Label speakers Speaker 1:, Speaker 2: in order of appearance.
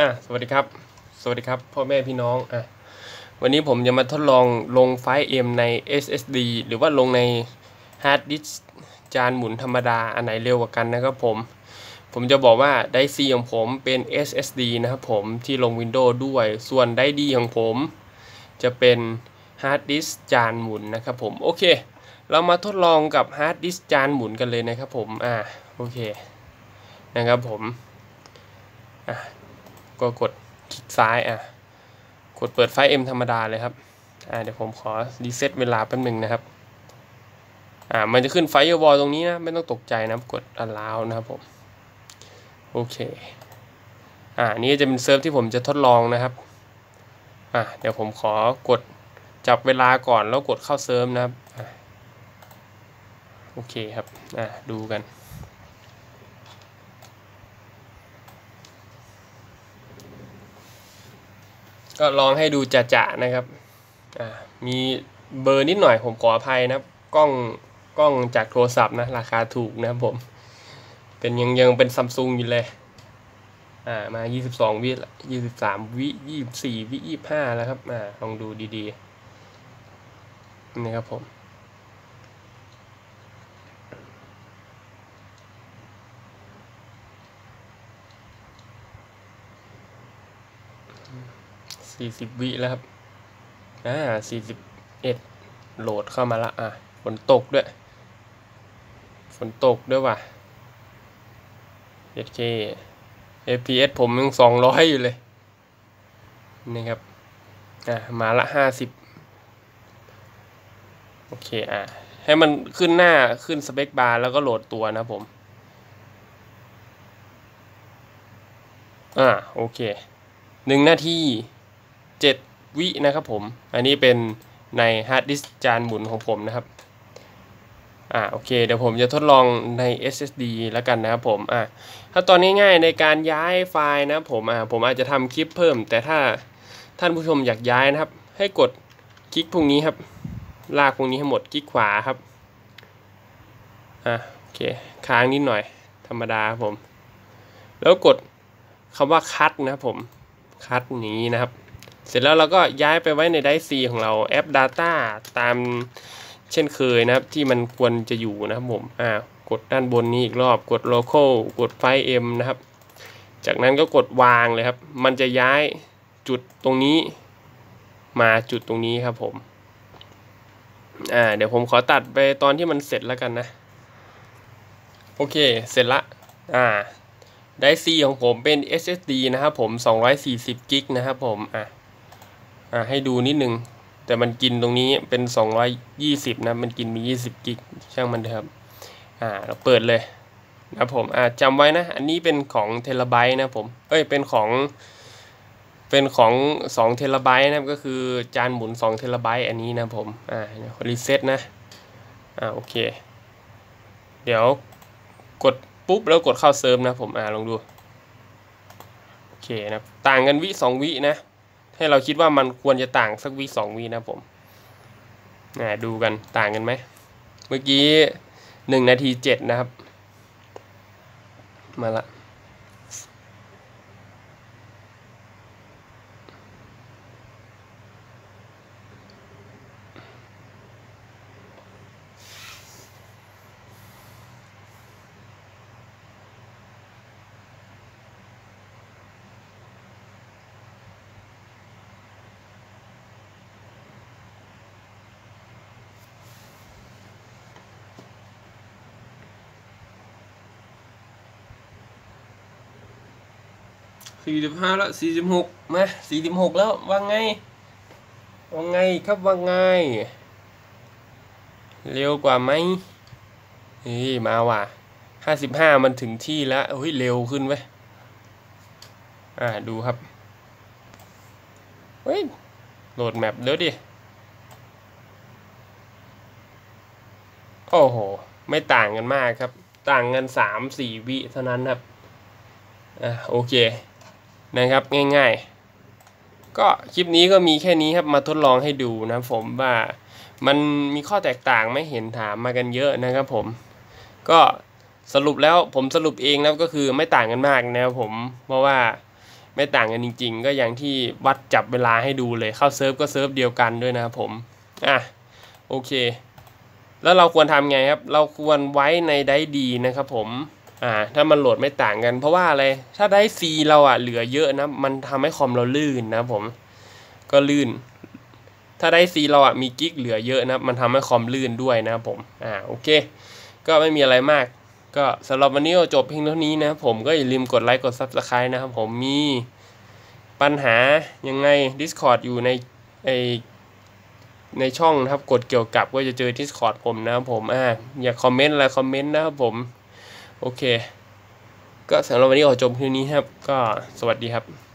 Speaker 1: อะสวัสดีครับ สวัสดีครับพ่อแม่พี่น้องอะวันนี้ผมจะมาทดลองลงไฟล์ M ใน SSD หรือว่าลงในฮาร์ดดิสก์จานหมุนธรรมดาอันไหนเร็วกว่ากันนะครับผม ผมจะบอกว่าไดซีของผมเป็น SSD นะครับผมที่ลง Windows ด้วย ส่วนไดดีของผม จะเป็นฮาร์ดดิสก์จานหมุนนะครับผมโอเค เรามาทดลองกับฮาร์ดดิสก์จานหมุนกันเลยนะครับผมอ่าโอเคนะครับผมอะ ก็กดคลิกซ้ายอะกดเปิดไฟล์ M ธรรมดาเลยครับอ่าเดี๋ยวผมขอรีเซ็ตเวลาแป๊บหนึ่งนะครับอ่ามันจะขึ้น firewall ตรงนี้นะ ไม่ต้องตกใจนะกด allow นะครับผมโอเคอ่านี่จะเป็นเซิร์ฟที่ผมจะทดลองนะครับอ่าเดี๋ยวผมขอกดจับเวลาก่อนแล้วกดเข้าเซิร์ฟนะครับโอเคครับอ่าดูกัน ก็ลองให้ดูจะๆนะครับอ่ามีเบอร์นิดหน่อยผมขออภัยนะครับ กล้องกล้องจากโทรศัพท์นะ ราคาถูกนะครับผม เป็นยังยังเป็นซัมซุงอยู่เลย อ่ามา 22 วิ 23 วิ 24 วิ 25 แล้วครับ อ่า ลองดูดีๆ นี่ครับผม สี่สิบวิแล้วครับ อ่าสี่สิบเอ็ดโหลดเข้ามาละอะฝนตกด้วย ฝนตกด้วยว่ะ 7K FPS ผมยังสองร้อยอยู่เลย นี่ครับ อะ มาละห้าสิบโอเค อะ ให้มันขึ้นหน้าขึ้น spacebar แล้วก็โหลดตัวนะผม อ่า โอเคหนึ่งนาที 7 วินะครับผม อันนี้เป็นในฮาร์ดดิสก์จานหมุนของผมนะครับ อ่าโอเค เดี๋ยวผมจะทดลองใน SSD แล้วกันนะครับผม อ่าถ้าตอนง่ายๆในการย้ายไฟล์นะผม อ่าผมอาจจะทำคลิปเพิ่ม แต่ถ้าท่านผู้ชมอยากย้ายนะครับ ให้กดคลิกพวกนี้ครับ ลากพวกนี้ให้หมดคลิกขวาครับ อ่าโอเค ค้างนิดหน่อย ธรรมดาครับผม แล้วกดคำว่าคัดนะครับผม คัดนี้นะครับ เสร็จแล้วเราก็ย้ายไปไว้ในไดซี ของเราแอป Data ตามเช่นเคยนะครับ ที่มันควรจะอยู่นะครับผมอ่ากดด้านบนนี้อีกรอบกด local กดไฟล์ M นะครับ จากนั้นก็กดวางเลยครับ มันจะย้ายจุดตรงนี้มาจุดตรงนี้ครับผมอ่าเดี๋ยวผมขอตัดไปตอนที่มันเสร็จแล้วกันนะ โอเค เสร็จละอ่าไดซีของผมเป็น SSD นะครับผม 240กิกนะครับผมอะ อะให้ดูนิดนึง แต่มันกินตรงนี้เป็น 220 นะ มันกินมี 20 กิก ช่างมันเถอะครับ อ่า เราเปิดเลยนะผม อ่าจำไว้นะ อันนี้เป็นของเทราไบต์นะผม เอ้ย เป็นของ เป็นของ2เทราไบต์นะ ก็คือจานหมุน2เทราไบต์อันนี้นะผม อ่า รีเซ็ตนะ อ่า โอเค เดี๋ยวกดปุ๊บแล้วกดเข้าเซิร์ฟนะผม อ่า ลองดู โอเคนะ ต่างกันวิสองวินะ ให้เราคิดว่ามันควรจะต่างสักวิสองวินะผมนะดูกันต่างกันไหม เมื่อกี้หนึ่งนาทีเจ็ดนะครับ มาละ สี่สิบห้าแล้วสี่สิบหกมาสี่สิบหกแล้วว่างไงว่างไงครับว่างไง เร็วกว่าไหมเฮ้ยมาว่ะห้าสิบห้ามันถึงที่แล้วเฮ้ยเร็วขึ้นเว้อ่าดูครับเฮ้ยโหลดแมปเดี๋ยวดิโอ้โห ไม่ต่างกันมากครับ ต่างกันสามสี่วิเท่านั้นครับ อ่าโอเค นะครับง่ายๆ ก็คลิปนี้ก็มีแค่นี้ครับมาทดลองให้ดูนะผมว่ามันมีข้อแตกต่างไม่เห็นถามมากันเยอะนะครับผม ก็สรุปแล้วผมสรุปเองแล้วก็คือไม่ต่างกันมากนะครับผม เพราะว่าไม่ต่างกันจริง ๆ ก็อย่างที่วัดจับเวลาให้ดูเลยเข้าเซิร์ฟก็เซิร์ฟเดียวกันด้วยนะครับผมอะโอเค แล้วเราควรทำไงครับ เราควรไว้ในได้ดีนะครับผม อ่าถ้ามันโหลดไม่ต่างกัน เพราะว่าอะไรถ้าได้ซีเราอะเหลือเยอะนะมันทำให้คอมเราลื่นนะผมก็ลื่น ถ้าได้ซีเราอะมีกิกเหลือเยอะนะมันทำให้คอมลื่นด้วยนะผมอ่าโอเค ก็ไม่มีอะไรมาก ก็สำหรับวันนี้ก็จบเพียงเท่านี้นะผมก็อย่าลืมกดไลค์กด Subscribe นะครับผมมีปัญหายังไง Discord อยู่ในไอในช่องนะครับกดเกี่ยวกับก็จะเจอ Discord ผมนะครับผมอ่าอยากคอมเมนต์อะไรคอมเมนต์นะครับผม โอเค ก็สำหรับวันนี้ขอจบคืนนี้ครับ ก็สวัสดีครับ